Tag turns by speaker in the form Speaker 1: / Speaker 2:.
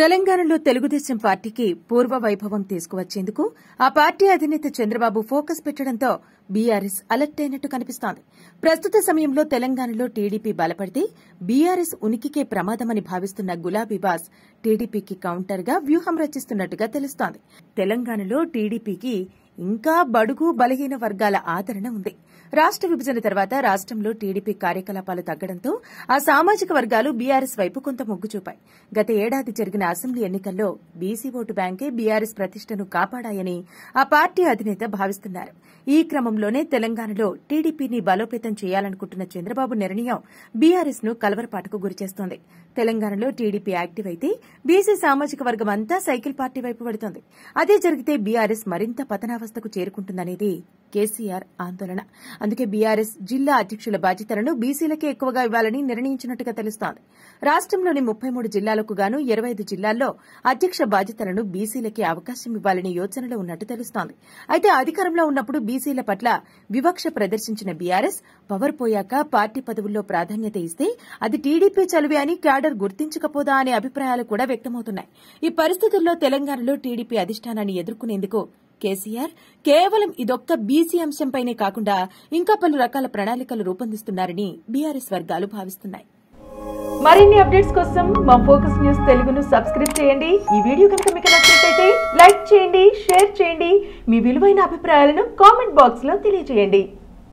Speaker 1: తెలంగాణలో తెలుగుదేశం పార్టీకి పూర్వ వైభవం తీసుకువచ్చేందుకు ఆ పార్టీ అధినేత చంద్రబాబు ఫోకస్ పెట్టడంతో బీఆర్ఎస్ అలర్ట్ అయినట్టు కనిపిస్తోంది. ప్రస్తుత సమయంలో తెలంగాణలో టీడీపీ బలపడితే బీఆర్ఎస్ ఉనికికే ప్రమాదమని భావిస్తున్న గులాబీ బాస్ టీడీపీకి కౌంటర్గా వ్యూహం రచిస్తున్నట్టుగా తెలుస్తోంది. తెలంగాణలో టీడీపీకి ఇంకా బడుగు బలహీన వర్గాల ఆదరణ ఉంది. రాష్ట విభజన తర్వాత రాష్టంలో టీడీపీ కార్యకలాపాలు తగ్గడంతో ఆ సామాజిక వర్గాలు బీఆర్ఎస్ వైపు కొంత మొగ్గు చూపాయి. గత ఏడాది జరిగిన అసెంబ్లీ ఎన్నికల్లో బీసీ ఓటు బ్యాంకే బీఆర్ఎస్ ప్రతిష్టను కాపాడాయని ఆ పార్టీ అధినేత భావిస్తున్నారు. ఈ క్రమంలోనే తెలంగాణలో టీడీపీని బలోపేతం చేయాలనుకుంటున్న చంద్రబాబు నిర్ణయం బీఆర్ఎస్ను కలవరపాటుకు గురిచేస్తోంది తెలంగాణలో టీడీపీ యాక్టివ్ అయితే బీసీ సామాజిక వర్గం అంతా సైకిల్ పార్టీ వైపు పడుతోంది అదే జరిగితే బీఆర్ఎస్ మరింత పతనావస్థకు చేరుకుంటుందనేది కేసీఆర్ ఆందోళన. అందుకే బీఆర్ఎస్ జిల్లా అధ్యక్షుల బాధ్యతలను బీసీలకే ఎక్కువగా ఇవ్వాలని నిర్ణయించినట్టుగా తెలుస్తోంది. రాష్టంలోని ముప్పై మూడు జిల్లాలకు గాను ఇరవై ఐదు జిల్లాల్లో అధ్యక్ష బాధ్యతలను బీసీలకే అవకాశం ఇవ్వాలని యోచనలో ఉన్నట్టు తెలుస్తోంది. అయితే అధికారంలో ఉన్నప్పుడు బీసీల పట్ల వివక్ష ప్రదర్శించిన బీఆర్ఎస్ పవర్ పోయాక పార్టీ పదవుల్లో ప్రాధాన్యత ఇస్తే అది టీడీపీ చలువే అని క్యాడర్ గుర్తించకపోదా అనే అభిప్రాయాలు కూడా వ్యక్తమవుతున్నాయి. ఈ పరిస్థితుల్లో తెలంగాణలో టీడీపీ అధిష్టానాన్ని ఎదుర్కొనేందుకు కేసీఆర్ కేవలం ఇదొక్క బీసీ అంశంపైనే కాకుండా ఇంకా పలు రకాల ప్రణాళికలు రూపొందిస్తున్నారని బీఆర్ఎస్ వర్గాలు భావిస్తున్నాయి. మరిన్ని అప్డేట్స్ కోసం మా ఫోకస్ న్యూస్ తెలుగును సబ్స్క్రైబ్ చేయండి. ఈ వీడియో కనుక మీకు నచ్చినట్లయితే లైక్ చేయండి షేర్ చేయండి. మీ విలువైన అభిప్రాయాలను కామెంట్ బాక్స్లో తెలియజేయండి.